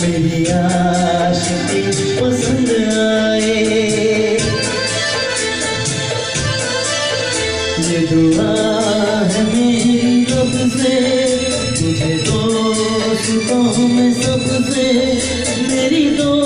میری عاشقی پسند آئے یہ دعا ہے میری رب سے تجھے دوستوں میں سب سے میری دوست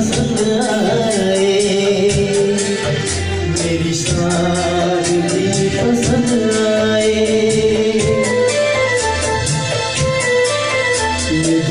پسند آئے میری شادی پسند آئے یہ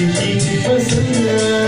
自己去反思了。